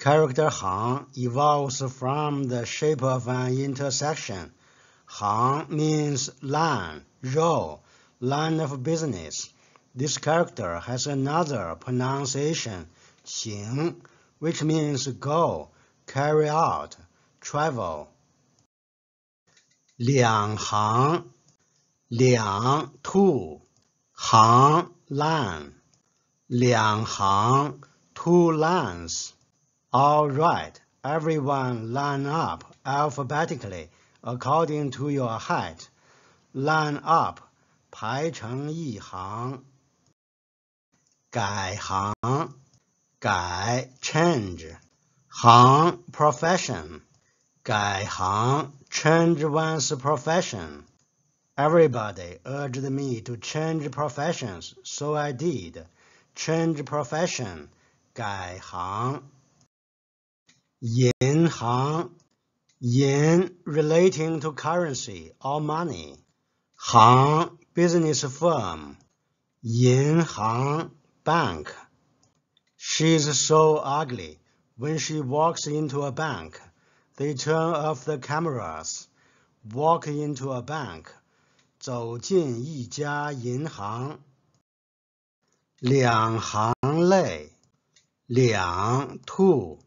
Character Han evolves from the shape of an intersection. Han means line, road, line of business. This character has another pronunciation, 行, which means go, carry out, travel. 两行，两 two 行 line，两行 two lines. All right, everyone line up alphabetically according to your height. Line up 排成一行。改行，改 change，行 profession，改行 change one's profession. Everybody urged me to change professions, so I did. Change profession, 改行。 银行银 relating to currency or money. 行 business firm. 银行 bank. She's so ugly. When she walks into a bank, they turn off the cameras. Walk into a bank. 走进一家银行。两行泪，两 two，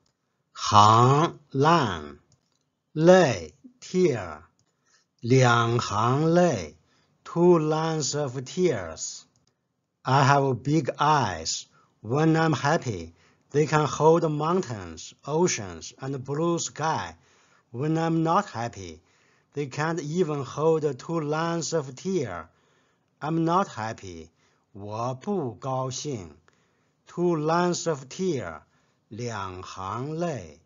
行 line，泪 tear，两行泪，two lines of tears。I have big eyes. When I'm happy, they can hold mountains, oceans, and blue sky. When I'm not happy, they can't even hold two lines of tear. I'm not happy. 我不高兴. Two lines of tear. 两行泪.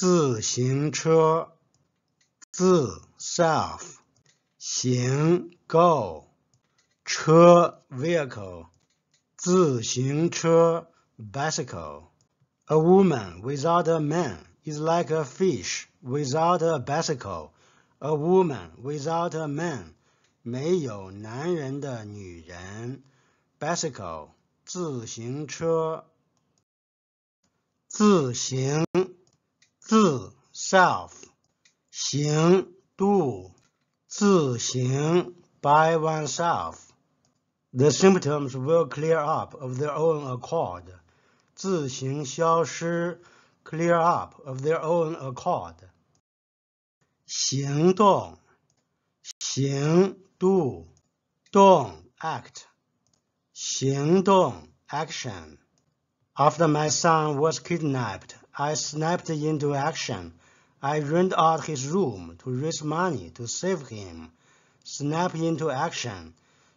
自行车自 self 行 go 车 vehicle 自行车 bicycle a woman without a man is like a fish without a bicycle a woman without a man 没有男人的女人 bicycle 自行车自行，字 self，行 do，自行 by oneself. The symptoms will clear up of their own accord. 自行消失 clear up of their own accord. 行动行 do 动 act 行动 action After my son was kidnapped, I snapped into action. I rent out his room to raise money to save him. Snap into action.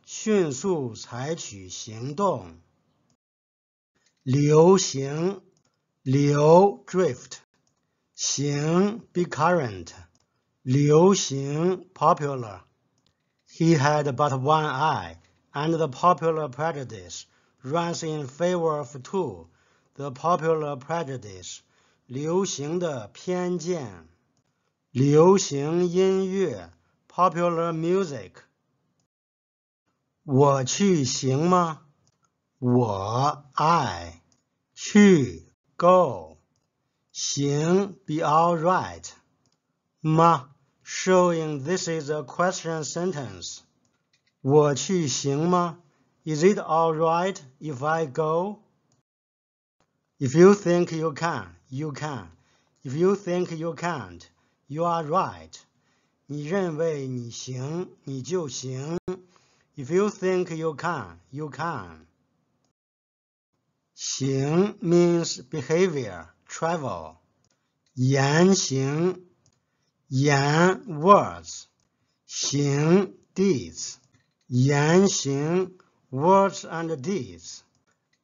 迅速采取行动。流行，流 drift，行 be current，流行 popular。He had but one eye, and the popular prejudice runs in favor of two. The popular prejudice，流行的偏见。流行音乐，popular music。我去行吗？我爱去 go 行 be all right 吗？Showing this is a question sentence. 我去行吗 ？Is it all right if I go? If you think you can, you can. If you think you can't, you are right. 你认为你行，你就行。if you think you can, you can. 行 means behavior, travel. 言行言 words. 行 deeds. 言行 words and deeds.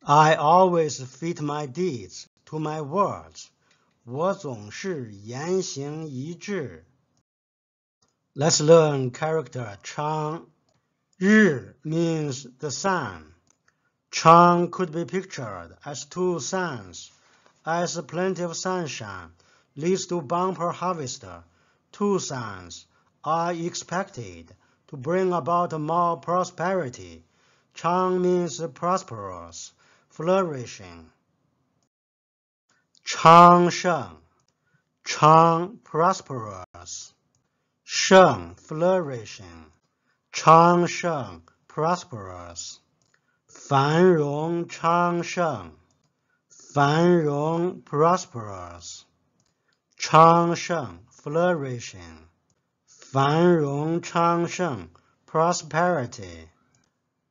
I always fit my deeds to my words. 我总是言行一致. Let's learn character Chang. Ri means the sun. Chang could be pictured as two suns. As plenty of sunshine leads to bumper harvest, two suns are expected to bring about more prosperity. Chang means prosperous, flourishing. 昌盛，昌 prosperous，盛 flourishing，昌盛 prosperous，繁荣昌盛，繁荣 prosperous，昌盛 flourishing，繁荣昌盛 prosperity。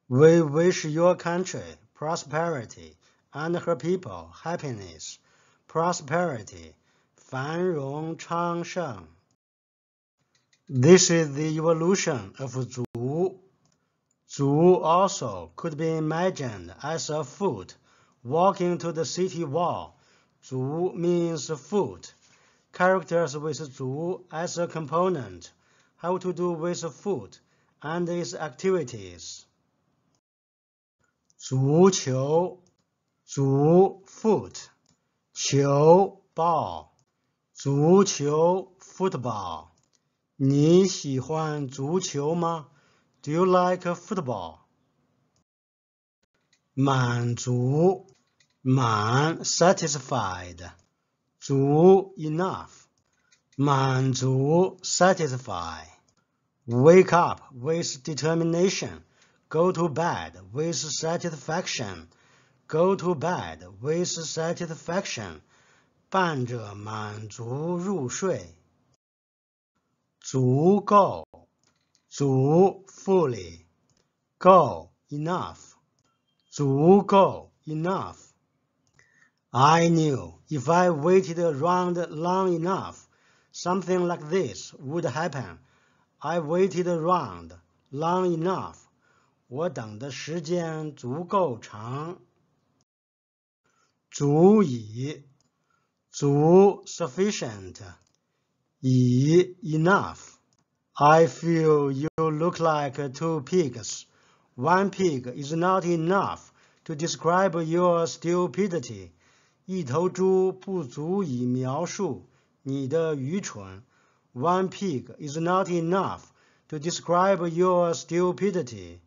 We wish your country prosperity and her people happiness, prosperity, 繁荣昌盛. This is the evolution of Zhu. Zhu also could be imagined as a foot walking to the city wall. Zhu means foot. Characters with Zhu as a component have to do with foot and its activities. 足球，足 foot，球 ball，足球 football。你喜欢足球吗？Do you like football？满足，满 satisfied，足 enough，满足 satisfy。Wake up with determination。 Go to bed with satisfaction. Go to bed with satisfaction. 伴着满足入睡。足够，足 fully。够 enough。足够 enough。I knew if I waited around long enough, something like this would happen. I waited around long enough. 我等的时间足够长，足以，足 sufficient，以 enough。I feel you look like two pigs. One pig is not enough to describe your stupidity. 一头猪不足以描述你的愚蠢。One pig is not enough to describe your stupidity.